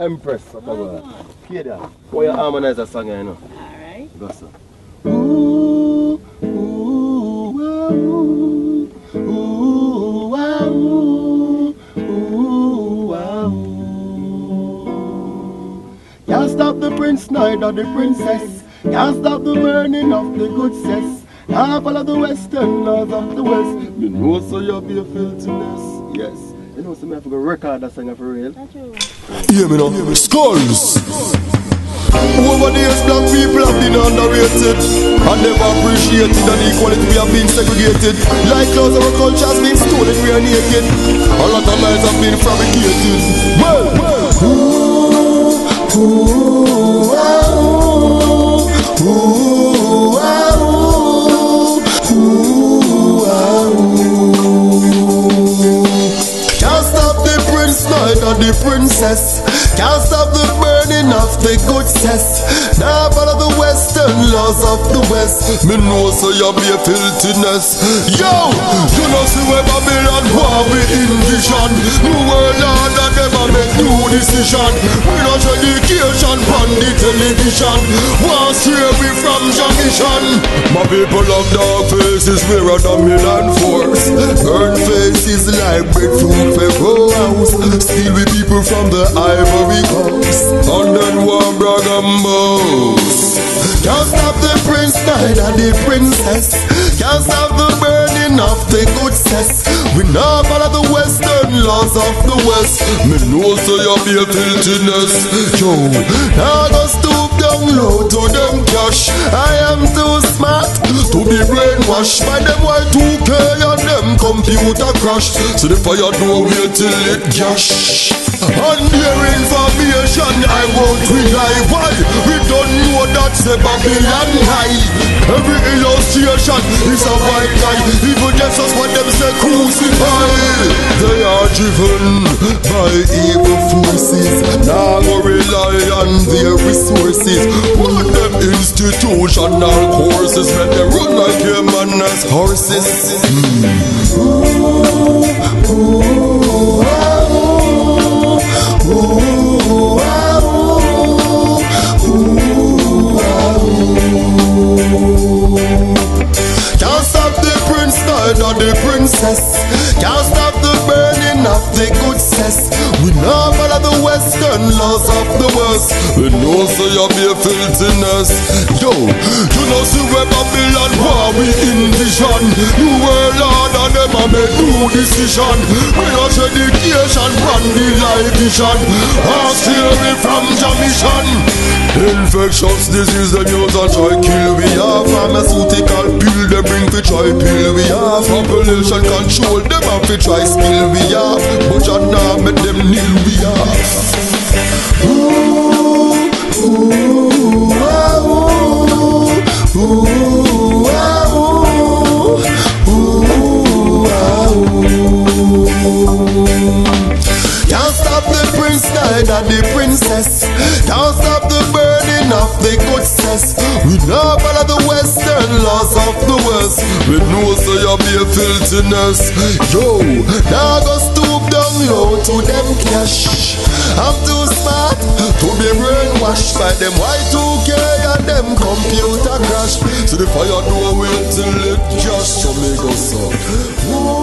Empress, what about Hear that? Why you harmonize that song, you know? Alright. Go, sir. Ooh, ooh, ah, ooh, ooh, ah, ooh. Can't stop the prince, neither the princess. Can't stop the burning of the good cess. Can't follow the western laws of the west. Me know so you be a filthiness. Yes. You know, so me have to go record that song for real. Not true. Hear me now. Skulls. Over the years, black people have been underrated and never appreciated, and equality we have been segregated. Like clothes, our culture has been stolen, we are naked. A lot of lies have been fabricated. Well, ooh, ooh, the princess. Can't stop the burning of the good cess. Now follow the western laws of the west. Me know so you be a filthiness. Yo, you know see where Babylon want we in envision. New world order never make new decision. We not education on the television. Want stray we from Jamaican. My people of dark faces wear a dominant force. Burn faces like breadfruit for Steal with people from the ivory coast. Then one and. Can't stop the prince, neither the princess. Can't stop the burning of the good cess. We now follow the western laws of the west. Me know so you a filthiness. Yo, now go stoop down low to them cash. I am too smart to be brainwashed by them Y2K and them computer crash. So the fire don't wait till it gash. On their information, I won't rely. Why? We don't know that's a Babylon high. Every illustration is a white guy. Even Jesus what them say crucify. They are driven by evil forces. Now go rely on their resources. What them institutional courses make them run like human as horses. Ah. Can't stop the prince, neither the princess. Can't stop the burning of the good cess. We now follow the western laws of the west. We know so you be a filthiness. Yo, you know see where Babylon war we envision. New world order never make new decision. We not education from the life vision. Steal me from Jamaican. Infectious disease them use and try kill we are Pharmaceutical pill them bring fi try pill we are Population control them have fi try skill we are But you now make them kneel we are princess. Can't stop the burning of the good cess. We now follow the western laws of the west. We know so you be a filthiness. Yo, now go stoop down low to them cash. I'm too smart to be brainwashed by them Y2K and them computer crash. So the fire don't wait till it just go so. Ooh, ooh.